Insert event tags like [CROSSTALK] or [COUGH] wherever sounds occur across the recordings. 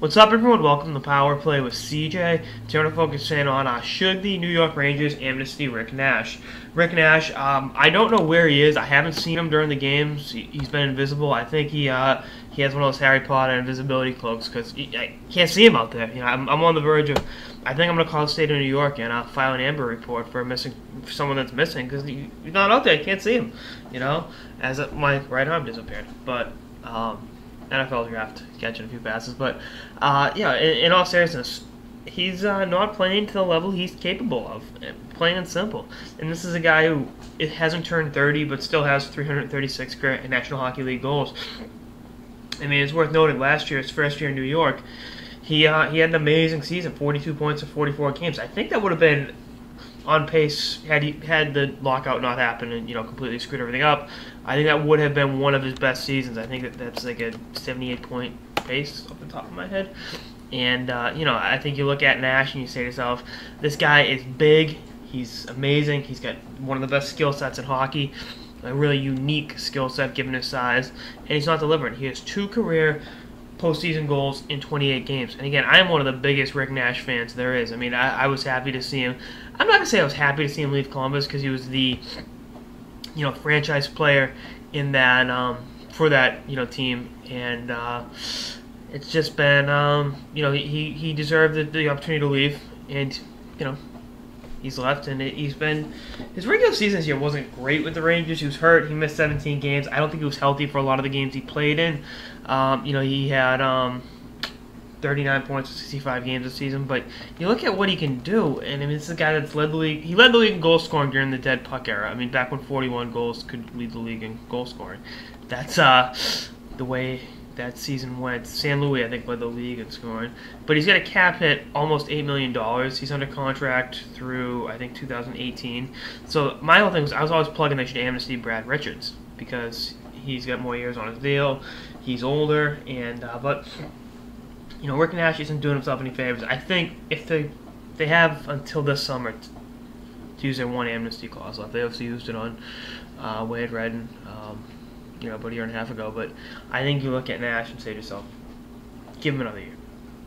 What's up, everyone? Welcome to Power Play with CJ. Today, we're focusing on uh, should the New York Rangers amnesty Rick Nash. Rick Nash, um, I don't know where he is. I haven't seen him during the games. He, has been invisible. I think he uh, he has one of those Harry Potter invisibility cloaks because I can't see him out there. You know, I'm, I'm on the verge of. I think I'm gonna call the state of New York and uh, file an Amber report for missing for someone that's missing because he, he's not out there. I can't see him. You know, as my right arm disappeared, but. Um, NFL draft, catching a few passes. But uh, yeah, in, in, all seriousness, he's uh, not playing to the level he's capable of, plain and simple. And this is a guy who it hasn't turned 30, but still has 336 National Hockey League goals. I mean, it's worth noting last year, his first year in New York, he uh, he had an amazing season, 42 points in 44 games. I think that would have been on pace had he had the lockout not happened and you know completely screwed everything up. I think that would have been one of his best seasons. I think that that's like a 78 point pace off the top of my head. And uh, you know, I think you look at Nash and you say to yourself, this guy is big. He's amazing. He's got one of the best skill sets in hockey. A really unique skill set given his size, and he's not delivering. He has two career postseason goals in 28 games. And again, I am one of the biggest Rick Nash fans there is. I mean, I, I was happy to see him. I'm not gonna say I was happy to see him leave Columbus because he was the, you know, franchise player in that um, for that you know team, and uh, it's just been um, you know he he deserved the, the opportunity to leave, and you know he's left, and he's been his regular season this year wasn't great with the Rangers. He was hurt. He missed 17 games. I don't think he was healthy for a lot of the games he played in. Um, you know, he had um, 39 points in 65 games this season. But you look at what he can do, and I mean, this is a guy that's led the league. He led the league in goal scoring during the dead puck era. I mean, back when 41 goals could lead the league in goal scoring. That's uh, the way that season went. St. Louis, I think, led the league in scoring. But he's got a cap hit almost $8 million. He's under contract through, I think, 2018. So my whole thing was I was always plugging they should amnesty Brad Richards because he's got more years on his deal. He's older, and uh, but you know, working Nash isn't doing himself any favors. I think if they they have until this summer to use their one amnesty clause left. They obviously used it on uh, Wade Redden. Um, you know, about a year and a half ago. But I think you look at Nash and say to yourself, give him another year.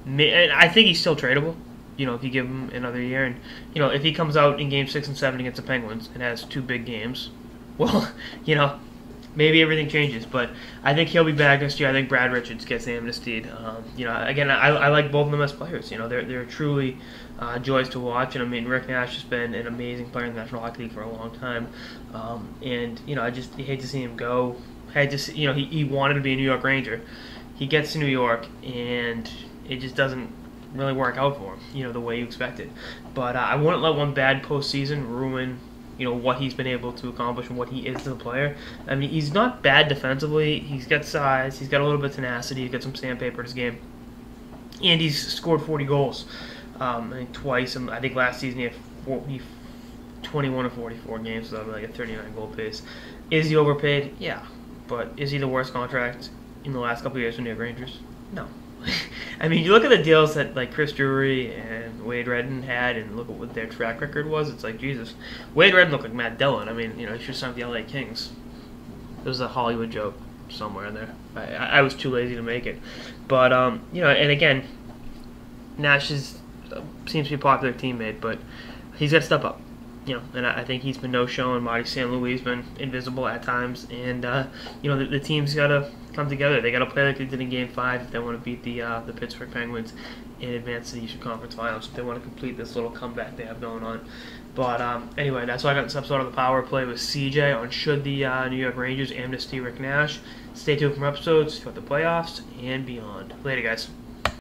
And I think he's still tradable. You know, if you give him another year, and you know, if he comes out in Game Six and Seven against the Penguins and has two big games, [LAUGHS] well, you know, maybe everything changes. But I think he'll be back next year. I think Brad Richards gets amnestied. Um, you know, again, I, I like both of them as players. You know, they're they're truly uh, joys to watch. And I mean, Rick Nash has been an amazing player in the National Hockey League for a long time. Um, and you know, I just hate to see him go had just you know he, he wanted to be a New York Ranger. He gets to New York and it just doesn't really work out for him, you know, the way you expected. But uh, I wouldn't let one bad postseason ruin, you know, what he's been able to accomplish and what he is as a player. I mean, he's not bad defensively. He's got size. He's got a little bit of tenacity. He's got some sandpaper in his game, and he's scored 40 goals. Um, I think twice. I think last season he had four, he 21 or 44 games, so like a 39 goal pace. Is he overpaid? Yeah. But is he the worst contract in the last couple years for New York Rangers? No. I mean, you look at the deals that like Chris Drury and Wade Redden had, and look at what their track record was. It's like Jesus. Wade Redden looked like Matt Dillon. I mean, you know, he should sign with the LA Kings. It was a Hollywood joke somewhere in there. I, I was too lazy to make it, but um, you know, and again, Nash is, uh, seems to be a popular teammate, but he's got to step up you know, and I, think he's been no show, and Marty St. Louis been invisible at times, and uh, you know the, the team's got to come together. They got to play like they did in Game Five if they want to beat the uh, the Pittsburgh Penguins and advance to the Eastern Conference Finals. If they want to complete this little comeback they have going on. But um, anyway, that's why I got this episode of the Power Play with CJ on should the uh, New York Rangers amnesty Rick Nash. Stay tuned for episodes throughout the playoffs and beyond. Later, guys.